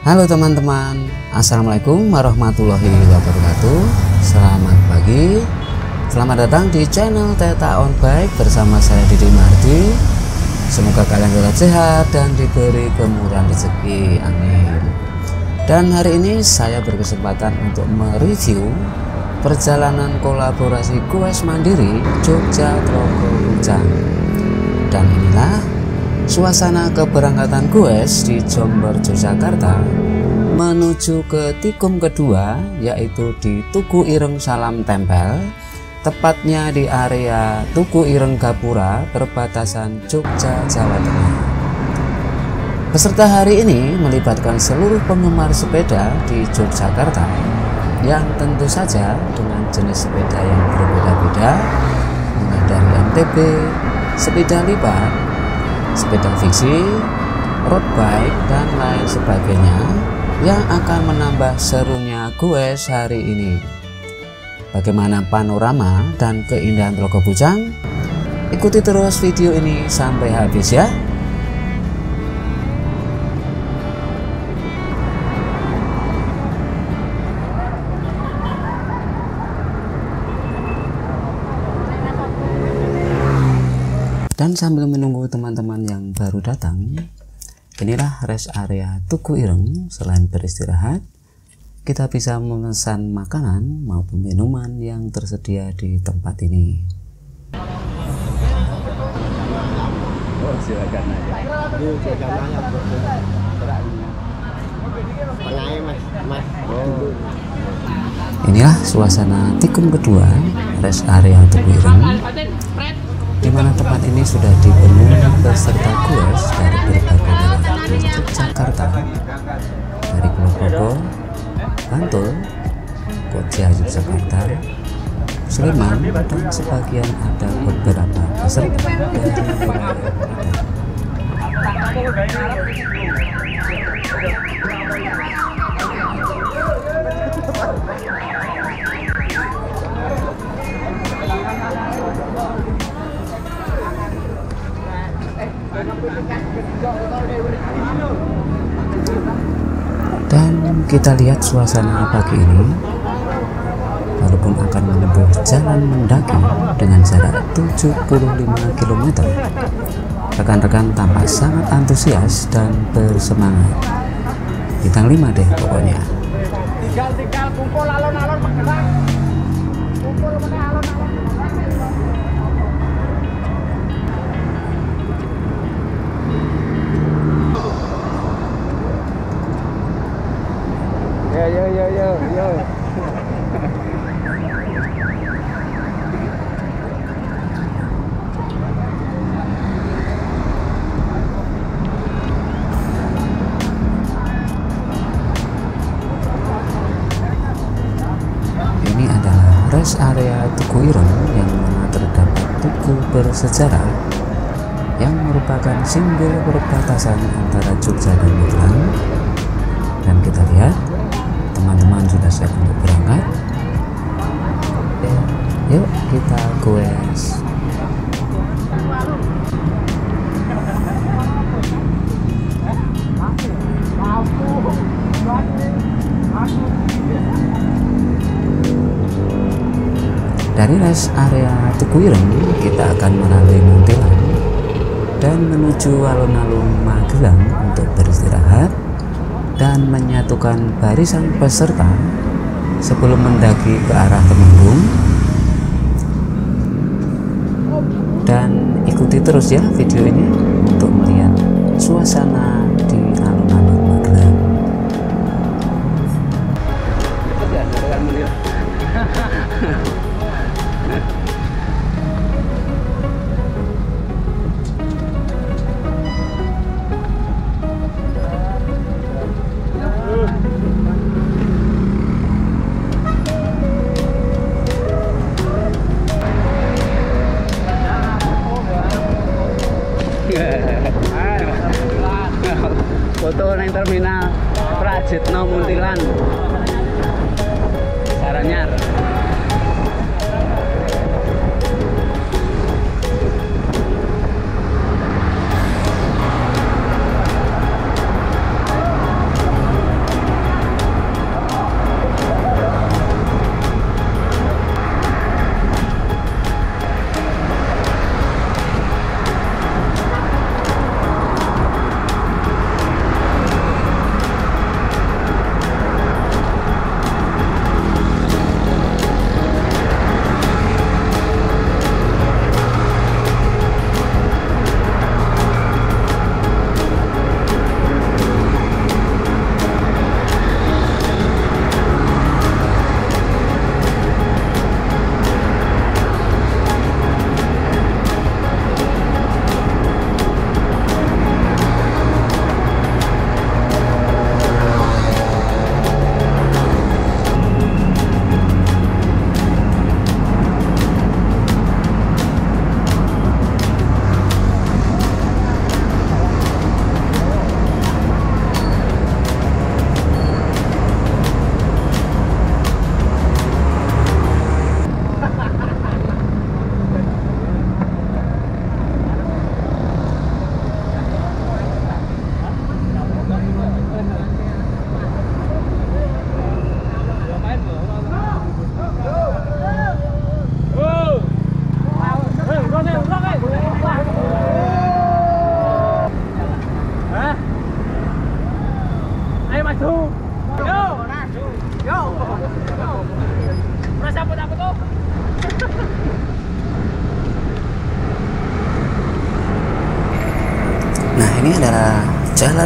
Halo teman-teman, Assalamualaikum warahmatullahi wabarakatuh. Selamat pagi. Selamat datang di channel Teta On Bike bersama saya Didi Mardi. Semoga kalian tetap sehat dan diberi kemurahan rezeki, amin. Dan hari ini saya berkesempatan untuk mereview Perjalanan kolaborasi Kues Mandiri Jogja Trogo Dan inilah Suasana keberangkatan Goes di Jomber, Yogyakarta menuju ke tikum kedua yaitu di Tugu Ireng Salam Tempel tepatnya di area Tugu Ireng Gapura perbatasan Jogja, Jawa Tengah. Peserta hari ini melibatkan seluruh penggemar sepeda di Yogyakarta yang tentu saja dengan jenis sepeda yang berbeda-beda mulai dari MTB, sepeda lipat, sepeda fiksi, road bike, dan lain sebagainya yang akan menambah serunya gue hari ini. Bagaimana panorama dan keindahan Telaga Bujang? Ikuti terus video ini sampai habis ya. Dan sambil menunggu teman-teman yang baru datang, inilah rest area Tugu Ireng. Selain beristirahat, kita bisa memesan makanan maupun minuman yang tersedia di tempat ini. Oh, silakan aja. Inilah suasana tikum kedua rest area Tugu Ireng di mana tempat ini sudah dipenuhi peserta kues dari berbagai daerah di Yogyakarta, dari Pulau Progo, Bantul, Koja Yogyakarta, Sleman, dan sebagian ada beberapa peserta. dari kita lihat suasana pagi ini. Walaupun akan menempuh jalan mendaki dengan jarak 75 km Rekan-rekan tampak sangat antusias dan bersemangat. Bintang 5 deh pokoknya. Tinggal-tinggal kumpul alon-alon rest area Tugu Ireng yang mana terdapat tugu bersejarah yang merupakan simbol perbatasan antara Jogja dan Magelang. Dan kita lihat teman-teman sudah siap untuk berangkat. Ya, yuk kita goes dari rest area Tugu Ireng kita akan melalui Muntilan dan menuju alun-alun Magelang untuk beristirahat dan menyatukan barisan peserta sebelum mendaki ke arah Temenggung. Dan ikuti terus ya video ini untuk melihat suasana di alun-alun Magelang. Foto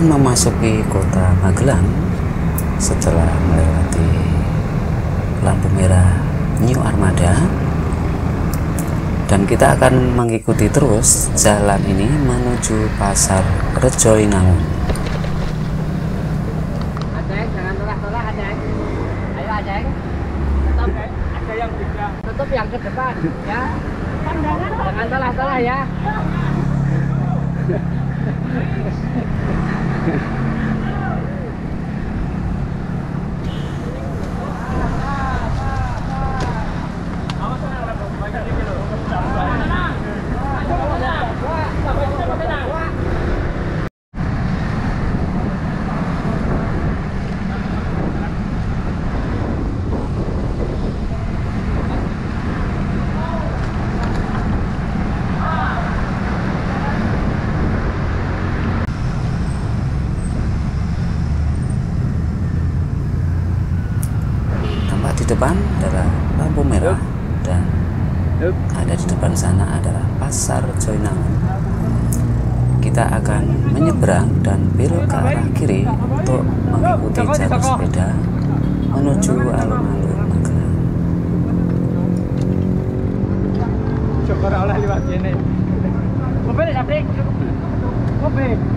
jalan memasuki kota Magelang setelah melewati lampu merah New Armada dan kita akan mengikuti terus jalan ini menuju pasar Rejoinangun Aceh, jangan tolak-tolak Aceh. Ayo Aceh. Tetap ada yang beda. Tetap yang ke depan ya. Jangan tolak-tolak ya. tampak di depan adalah lampu merah dan ada di depan sana adalah pasar Joinangun kita akan menyeberang dan belok ke arah kiri untuk mengikuti jalur sepeda menuju alun-alun Magelang Coba oleh lewat sini. Mobil. Mobil.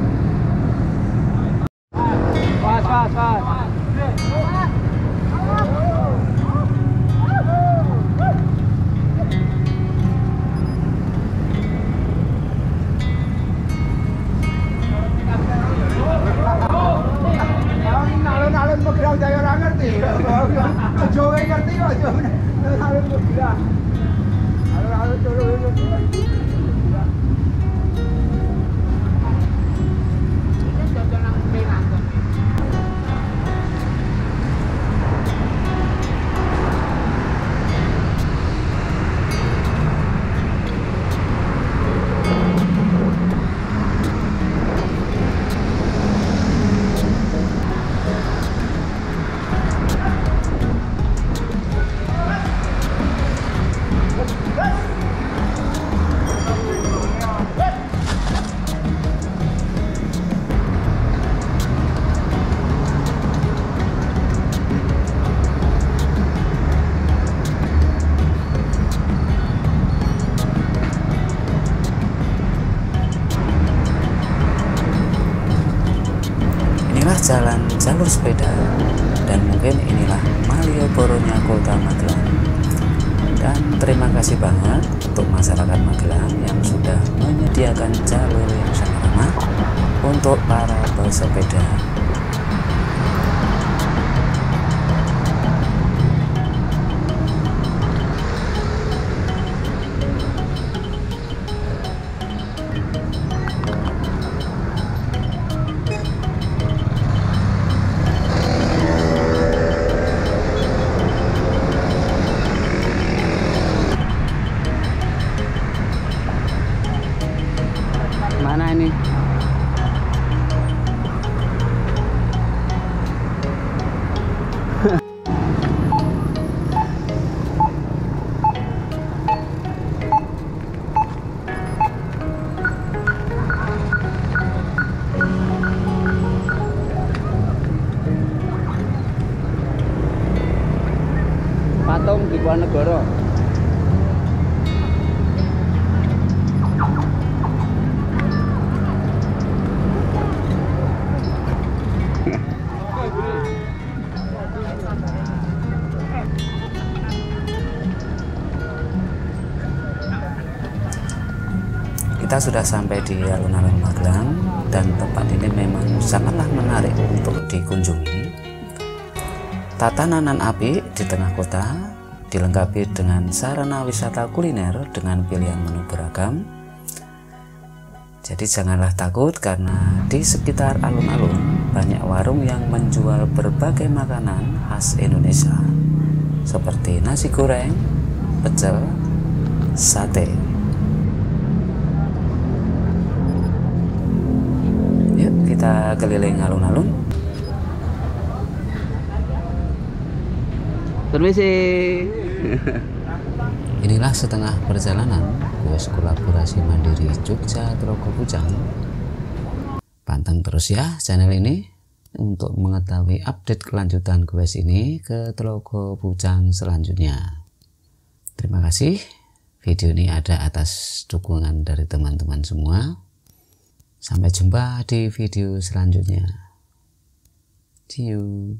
Jalur sepeda. Dan mungkin inilah Malioboronya kota Magelang. Dan terima kasih banget untuk masyarakat Magelang yang sudah menyediakan jalur yang sangat ramah untuk para pesepeda kita sudah sampai di alun-alun Magelang dan tempat ini memang sangatlah menarik untuk dikunjungi tatanan api di tengah kota dilengkapi dengan sarana wisata kuliner dengan pilihan menu beragam jadi janganlah takut karena di sekitar alun-alun banyak warung yang menjual berbagai makanan khas Indonesia seperti nasi goreng, pecel, sate. Kita keliling alun-alun. Permisi. Inilah setengah perjalanan bus kolaborasi mandiri Jogja Trogo Pucang Panteng terus ya channel ini untuk mengetahui update kelanjutan quest ini ke Telogo Pucang selanjutnya. Terima kasih. Video ini ada atas dukungan dari teman-teman semua. Sampai jumpa di video selanjutnya. See you.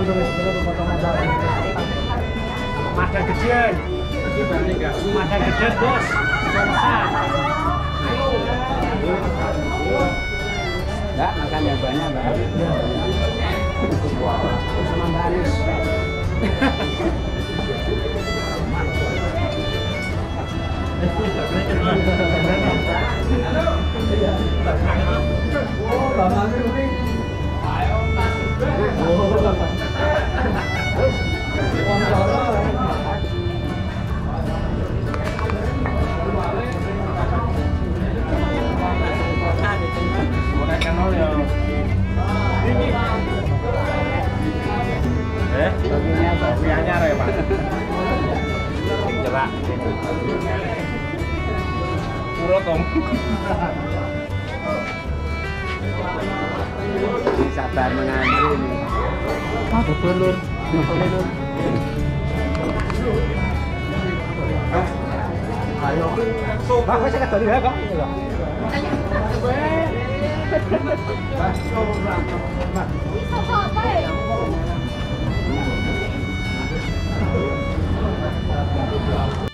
Makan kecil. Makan kecil, bos. Enggak, makan yang banyak, Mbak. Sama Mbak Anis. Eh, có cùng đi sạp tàn mà ngày đi. Quá của phương luôn. Được không luôn. Bác có chắc là tới đi hết không? Bác